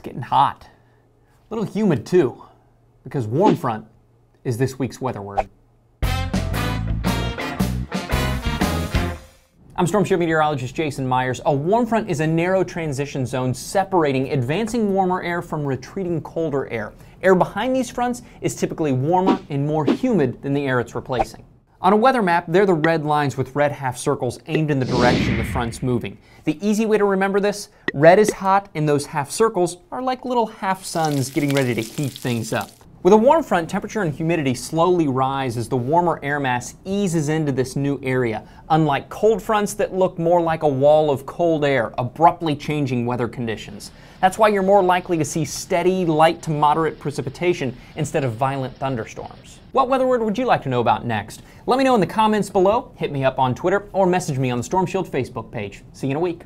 It's getting hot. A little humid too, because warm front is this week's weather word. I'm Storm Shield meteorologist Jason Meyers. A warm front is a narrow transition zone separating advancing warmer air from retreating colder air. Air behind these fronts is typically warmer and more humid than the air it's replacing. On a weather map, they're the red lines with red half circles aimed in the direction the front's moving. The easy way to remember this, red is hot and those half circles are like little half suns getting ready to heat things up. With a warm front, temperature and humidity slowly rise as the warmer air mass eases into this new area, unlike cold fronts that look more like a wall of cold air, abruptly changing weather conditions. That's why you're more likely to see steady, light to moderate precipitation instead of violent thunderstorms. What weather word would you like to know about next? Let me know in the comments below, hit me up on Twitter, or message me on the Storm Shield Facebook page. See you in a week.